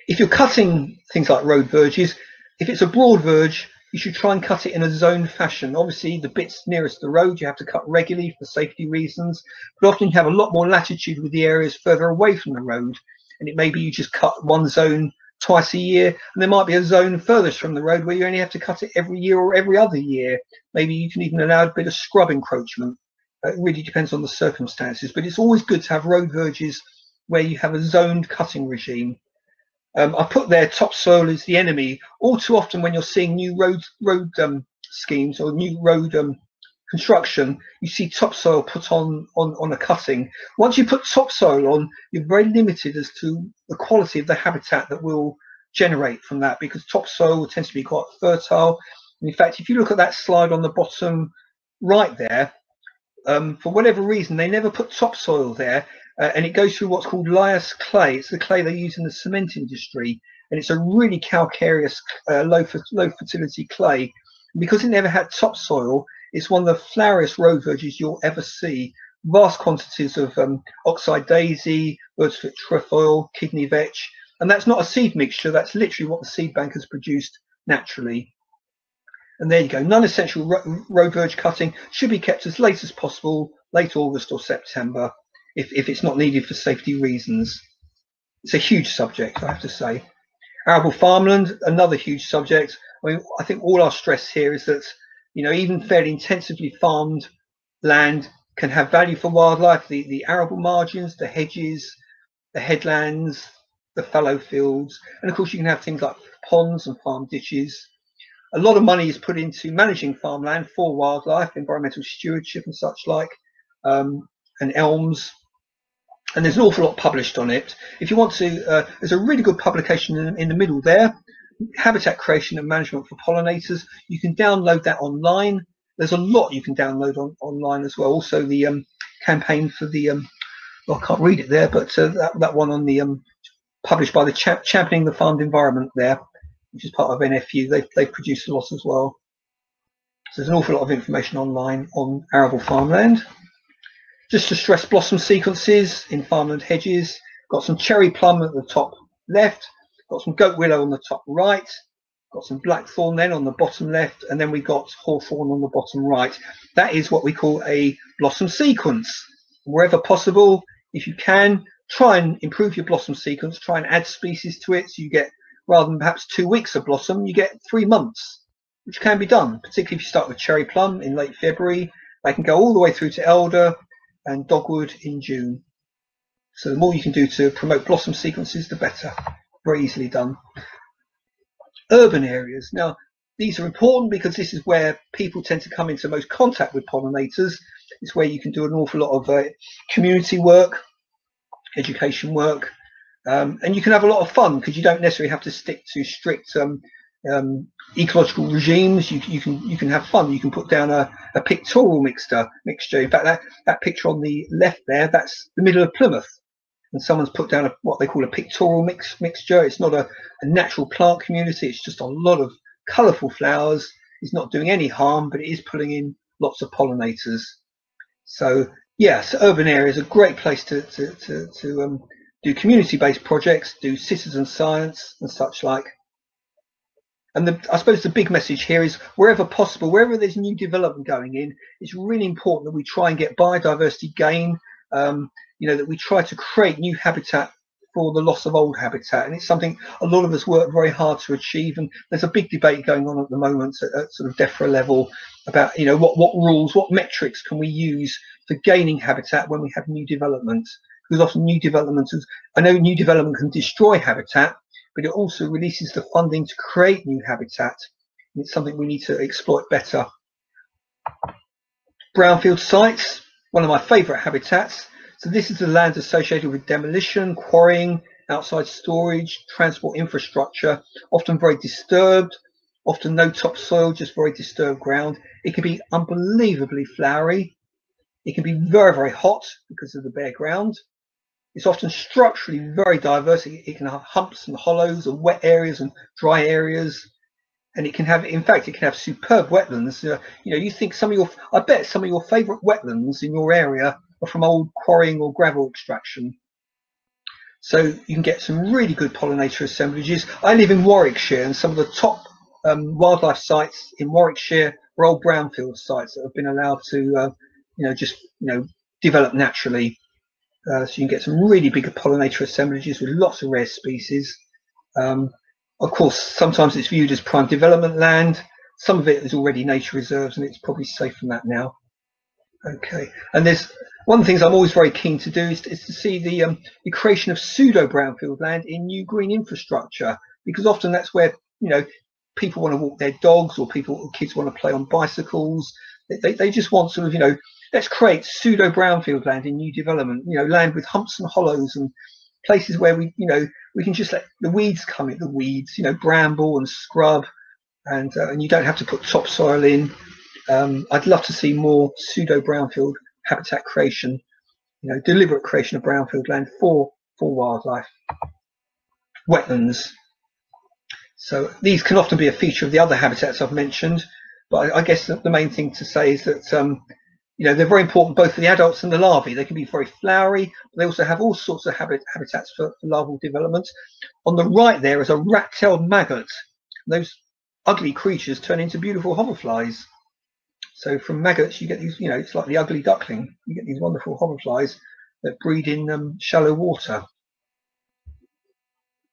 if you're cutting things like road verges, if it's a broad verge, you should try and cut it in a zone fashion. Obviously, the bits nearest the road you have to cut regularly for safety reasons, but often you have a lot more latitude with the areas further away from the road. And it may be you just cut one zone twice a year, and there might be a zone furthest from the road where you only have to cut it every year or every other year. Maybe you can even allow a bit of scrub encroachment. Uh, it really depends on the circumstances, but it's always good to have road verges where you have a zoned cutting regime. Um, I put there topsoil is the enemy. All too often, when you're seeing new road road um, schemes or new road um, construction, you see topsoil put on, on on a cutting. Once you put topsoil on, you're very limited as to the quality of the habitat that will generate from that because topsoil tends to be quite fertile. And in fact, if you look at that slide on the bottom right there, um, for whatever reason, they never put topsoil there uh, and it goes through what's called Lias clay. It's the clay they use in the cement industry, and it's a really calcareous, uh, low low fertility clay. Because it never had topsoil, it's one of the floweriest road verges you'll ever see. Vast quantities of um, oxeye daisy, bird's foot trefoil, kidney vetch, and that's not a seed mixture. That's literally what the seed bank has produced naturally. And there you go. Non-essential ro road verge cutting should be kept as late as possible, late August or September if, if it's not needed for safety reasons. It's a huge subject, I have to say. Arable farmland, another huge subject. I mean, I think all our stress here is that, you know, even fairly intensively farmed land can have value for wildlife. The, the arable margins, the hedges, the headlands, the fallow fields, and of course you can have things like ponds and farm ditches. A lot of money is put into managing farmland for wildlife, environmental stewardship and such like, um, and ELMS and there's an awful lot published on it. If you want to, uh, there's a really good publication in, in, the middle there, Habitat Creation and Management for Pollinators. You can download that online. There's a lot you can download on, online as well. Also the um, campaign for the, um, well, I can't read it there, but uh, that, that one on the, um, published by the Championing the Farmed Environment there, which is part of NFU. They've, they've produced a lot as well. So there's an awful lot of information online on arable farmland. Just to stress blossom sequences in farmland hedges. Got some cherry plum at the top left. Got some goat willow on the top right. Got some blackthorn then on the bottom left. And then we got hawthorn on the bottom right. That is what we call a blossom sequence. Wherever possible, if you can, try and improve your blossom sequence. Try and add species to it so you get, rather than perhaps two weeks of blossom, you get three months, which can be done, particularly if you start with cherry plum in late February. They can go all the way through to elder, and dogwood in June. So the more you can do to promote blossom sequences, the better. Very easily done. Urban areas. Now, these are important because this is where people tend to come into most contact with pollinators. It's where you can do an awful lot of uh, community work, education work, um, and you can have a lot of fun because you don't necessarily have to stick to strict um, um, ecological regimes. You, you, can you can have fun. You can put down a, a pictorial mixture. Mixture. In fact, that that picture on the left there, that's the middle of Plymouth, and someone's put down a, what they call a pictorial mix mixture. It's not a, a natural plant community. It's just a lot of colourful flowers. It's not doing any harm, but it is pulling in lots of pollinators. So yes, urban areas are a great place to to to, to um, do community-based projects, do citizen science and such like. And the, I suppose the big message here is wherever possible, wherever there's new development going in, it's really important that we try and get biodiversity gain, um, you know, that we try to create new habitat for the loss of old habitat. And it's something a lot of us work very hard to achieve. And there's a big debate going on at the moment at, at sort of DEFRA level about, you know, what, what rules, what metrics can we use for gaining habitat when we have new development? Because often new development is, I know new development can destroy habitat, but it also releases the funding to create new habitat. And it's something we need to exploit better. Brownfield sites, one of my favourite habitats. So this is the land associated with demolition, quarrying, outside storage, transport infrastructure, often very disturbed, often no topsoil, just very disturbed ground. It can be unbelievably flowery. It can be very, very hot because of the bare ground. It's often structurally very diverse. It, can have humps and hollows and wet areas and dry areas. And it can have, in fact, it can have superb wetlands. Uh, you know, you think some of your, I bet some of your favourite wetlands in your area are from old quarrying or gravel extraction. So you can get some really good pollinator assemblages. I live in Warwickshire and some of the top um, wildlife sites in Warwickshire are old brownfield sites that have been allowed to, uh, you know, just, you know, develop naturally. Uh, so you can get some really big pollinator assemblages with lots of rare species. Um, of course, sometimes it's viewed as prime development land. Some of it is already nature reserves and it's probably safe from that now. Okay, and there's one of the things I'm always very keen to do is, is to see the, um, the creation of pseudo brownfield land in new green infrastructure, because often that's where, you know, people want to walk their dogs or people, kids want to play on bicycles. They, they just want sort of, you know, let's create pseudo brownfield land in new development, you know, land with humps and hollows and places where we, you know, we can just let the weeds come in, the weeds, you know, bramble and scrub, and uh, and you don't have to put topsoil in. Um, I'd love to see more pseudo brownfield habitat creation, you know, deliberate creation of brownfield land for for wildlife, wetlands. So these can often be a feature of the other habitats I've mentioned, but I, I guess the main thing to say is that um, you know they're very important both for the adults and the larvae. They can be very flowery, they also have all sorts of habit, habitats for, for larval development. On the right there is a rat-tailed maggot. Those ugly creatures turn into beautiful hoverflies. So from maggots, you get these, you know, it's like the ugly duckling. You get these wonderful hoverflies that breed in um, shallow water.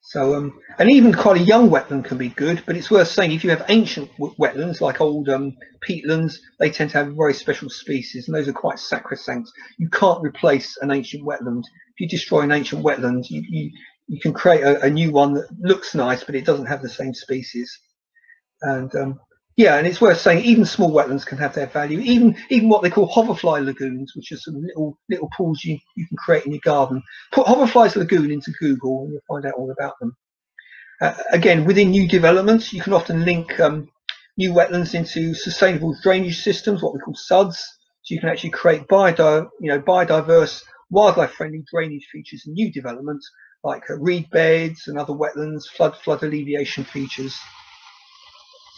So, um, and even quite a young wetland can be good, but it's worth saying if you have ancient wetlands like old um, peatlands, they tend to have very special species, and those are quite sacrosanct. You can't replace an ancient wetland. If you destroy an ancient wetland, you you, you can create a, a new one that looks nice, but it doesn't have the same species. And um, yeah, and it's worth saying even small wetlands can have their value. Even even what they call hoverfly lagoons, which are some little little pools you, you can create in your garden. Put hoverflies lagoon into Google and you'll find out all about them. Uh, again, within new developments, you can often link um, new wetlands into sustainable drainage systems, what we call SUDs. So you can actually create biodi you know, biodiverse, wildlife-friendly drainage features in new developments, like uh, reed beds and other wetlands, flood flood alleviation features.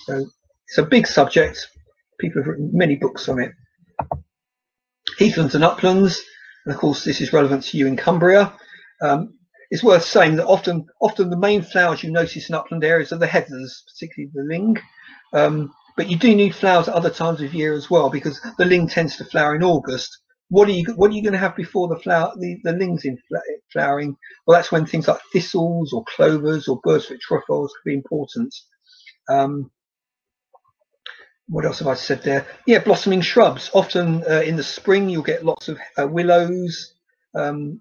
So it's a big subject. People have written many books on it. Heathlands and uplands, and of course this is relevant to you in Cumbria. Um, it's worth saying that often, often the main flowers you notice in upland areas are the heathers, particularly the ling. Um, but you do need flowers at other times of year as well because the ling tends to flower in August. What are you What are you going to have before the flower the, the ling's in flowering? Well, that's when things like thistles or clovers or bird's foot trefoils could be important. Um, what else have I said there? Yeah, blossoming shrubs. Often uh, in the spring, you'll get lots of uh, willows um,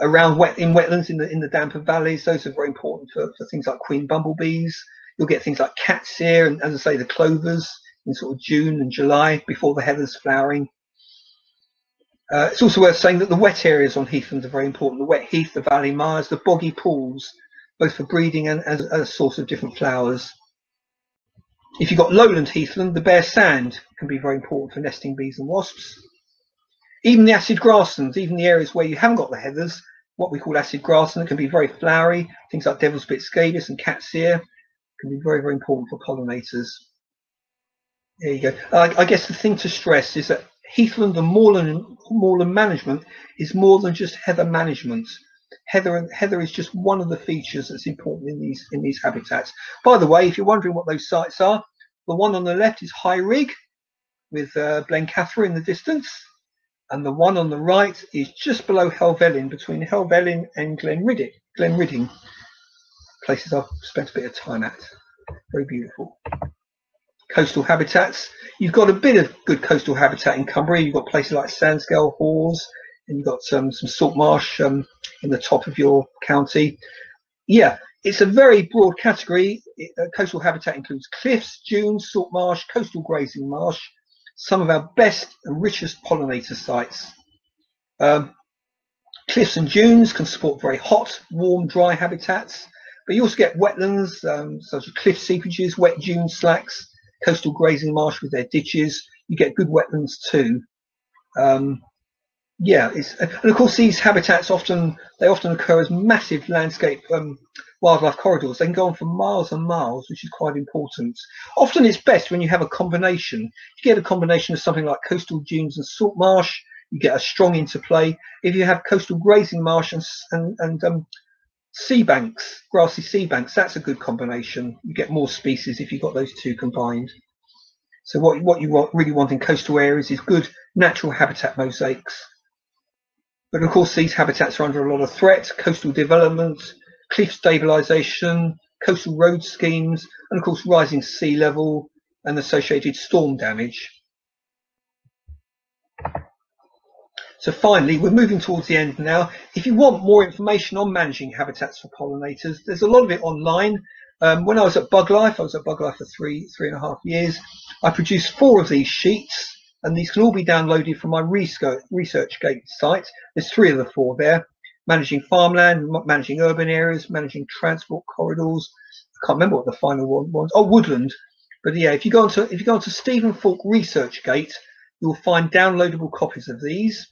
around wet in wetlands in the in the damper valleys. Those are very important for, for things like queen bumblebees. You'll get things like cat's ear and, as I say, the clovers in sort of June and July before the heather's flowering. Uh, it's also worth saying that the wet areas on heathlands are very important. The wet heath, the valley mires, the boggy pools, both for breeding and as, as a source of different flowers. If you've got lowland heathland, the bare sand can be very important for nesting bees and wasps. Even the acid grasslands, even the areas where you haven't got the heathers, what we call acid grassland, can be very flowery. Things like devil's bit scabious and cat's ear can be very, very important for pollinators. There you go. Uh, I guess the thing to stress is that heathland and moorland, moorland management is more than just heather management. Heather and heather is just one of the features that's important in these in these habitats. By the way, if you're wondering what those sites are, the one on the left is High Rigg with uh, Blencathra in the distance, and the one on the right is just below Helvellyn, between Helvellyn and Glenridding. Glenridding, places I've spent a bit of time at. Very beautiful. Coastal habitats. You've got a bit of good coastal habitat in Cumbria. You've got places like Sandscale, Haws, you've got some some salt marsh um, in the top of your county. Yeah, it's a very broad category. It, uh, coastal habitat includes cliffs, dunes, salt marsh, coastal grazing marsh, some of our best and richest pollinator sites. Um, Cliffs and dunes can support very hot, warm, dry habitats, but you also get wetlands um, such as cliff seepages, wet dune slacks, coastal grazing marsh with their ditches. You get good wetlands too. Um, yeah, and of course these habitats often they often occur as massive landscape um, wildlife corridors. They can go on for miles and miles, which is quite important. Often it's best when you have a combination. You get a combination of something like coastal dunes and salt marsh, you get a strong interplay. If you have coastal grazing marsh and, and, and um, sea banks, grassy sea banks, that's a good combination. You get more species if you've got those two combined. So what, what you want, really want in coastal areas is good natural habitat mosaics. But of course, these habitats are under a lot of threat, coastal development, cliff stabilisation, coastal road schemes, and of course, rising sea level and associated storm damage. So finally, we're moving towards the end now. If you want more information on managing habitats for pollinators, there's a lot of it online. Um, when I was at BugLife, I was at BugLife for three, three and a half years. I produced four of these sheets, and these can all be downloaded from my research ResearchGate site. There's three of the four there. Managing farmland, managing urban areas, managing transport corridors. I can't remember what the final one was. Oh, woodland. But yeah, if you go onto if you go onto Steven Falk ResearchGate, you'll find downloadable copies of these.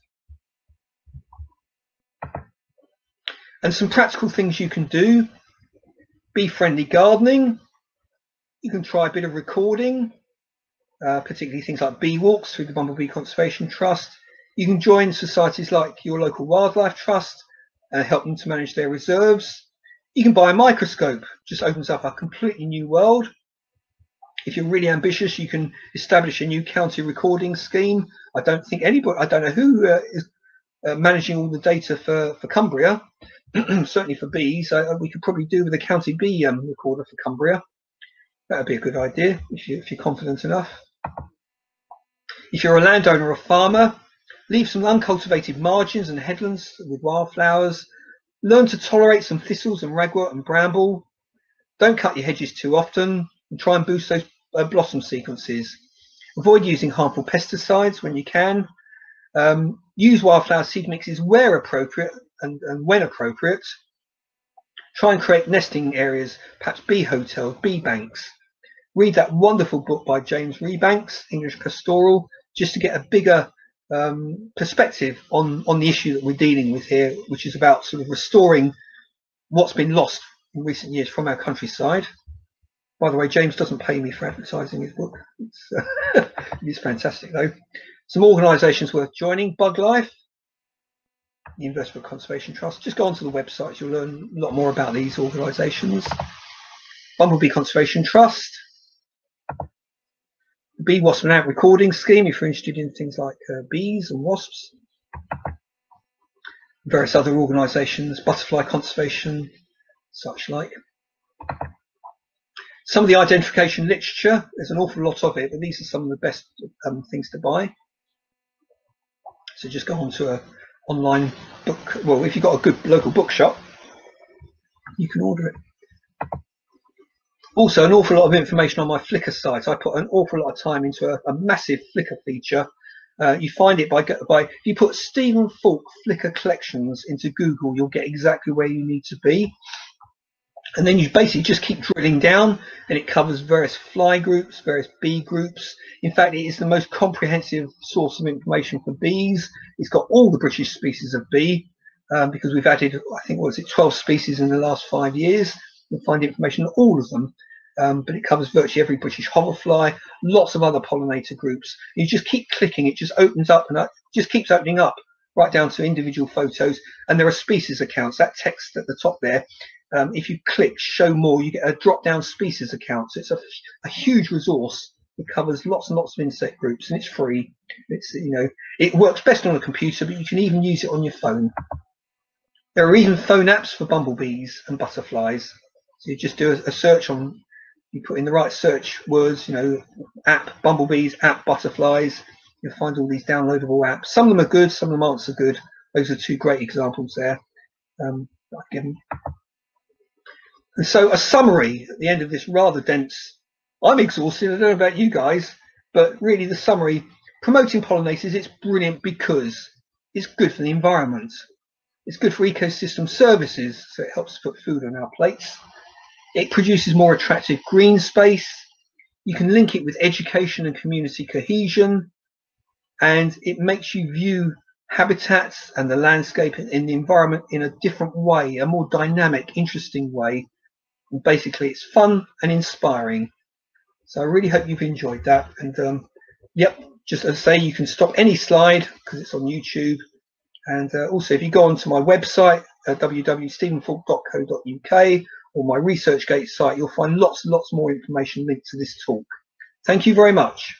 and some practical things you can do. Bee friendly gardening. You can try a bit of recording, uh, particularly things like bee walks through the Bumblebee Conservation Trust. You can join societies like your local wildlife trust and help them to manage their reserves. You can buy a microscope, just opens up a completely new world. If you're really ambitious, you can establish a new county recording scheme. I don't think anybody, I don't know who uh, is uh, managing all the data for, for Cumbria, certainly for bees, we could probably do with a county bee um, recorder for Cumbria. That would be a good idea if, you, if you're confident enough. If you're a landowner or farmer, leave some uncultivated margins and headlands with wildflowers. Learn to tolerate some thistles and ragwort and bramble. Don't cut your hedges too often and try and boost those uh, blossom sequences. Avoid using harmful pesticides when you can. Um, use wildflower seed mixes where appropriate and, and when appropriate. Try and create nesting areas, perhaps bee hotels, bee banks. Read that wonderful book by James Rebanks, English Pastoral, just to get a bigger um, perspective on, on the issue that we're dealing with here, which is about sort of restoring what's been lost in recent years from our countryside. By the way, James doesn't pay me for advertising his book. It's, uh, it's fantastic though. Some organisations worth joining, BugLife, the Invertebrate Conservation Trust. Just go onto the website, you'll learn a lot more about these organisations. Bumblebee Conservation Trust, Bee Wasp and Ant Recording Scheme, if you're interested in things like uh, bees and wasps. Various other organisations, butterfly conservation, such like. Some of the identification literature, there's an awful lot of it, but these are some of the best um, things to buy. So just go on to a online book. Well, if you've got a good local bookshop, you can order it. Also, an awful lot of information on my Flickr site. I put an awful lot of time into a, a massive Flickr feature. Uh, you find it by by if you put Steven Falk Flickr collections into Google, you'll get exactly where you need to be and then you basically just keep drilling down and it covers various fly groups, various bee groups. In fact, it is the most comprehensive source of information for bees. It's got all the British species of bee um, because we've added, I think, what was it, 12 species in the last five years. You'll find information on all of them. Um, but it covers virtually every British hoverfly, lots of other pollinator groups. You just keep clicking, it just opens up and up, just keeps opening up right down to individual photos. And there are species accounts. That text at the top there um, if you click show more, you get a drop down species account. So it's a, a huge resource. It covers lots and lots of insect groups and it's free. It's, you know, it works best on a computer, but you can even use it on your phone. There are even phone apps for bumblebees and butterflies. So you just do a, a search on, you put in the right search words, you know, app bumblebees, app butterflies. You'll find all these downloadable apps. Some of them are good, some of them aren't so good. Those are two great examples there. Um, I've given. and so a summary at the end of this rather dense, I'm exhausted, I don't know about you guys, but really the summary, promoting pollinators, it's brilliant because it's good for the environment. It's good for ecosystem services, so it helps put food on our plates. It produces more attractive green space. You can link it with education and community cohesion. And it makes you view habitats and the landscape in the environment in a different way, a more dynamic, interesting way. And basically, it's fun and inspiring. So I really hope you've enjoyed that. And um, yep, just as I say, you can stop any slide because it's on YouTube. And uh, also, if you go onto my website, uh, or my ResearchGate site, you'll find lots and lots more information linked to this talk. Thank you very much.